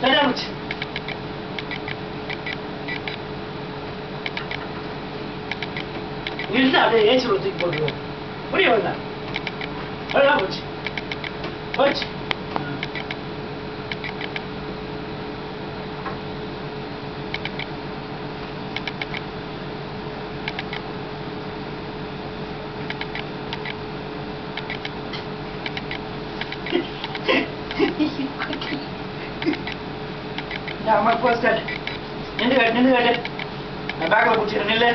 잘라보자. 일단 내 예측으로 듣고 우리 얼마. 얼마 보지 그렇지 ನಮ್ಮ ಅಪ್ಪ ಅಷ್ಟೇ ನಿಲ್ಲಿಗೆ ನಿಲ್ಲಿಗೆ ಬಾಗಲ ಕುಚ್ಚಿರ ನಿಲ್ಲೇ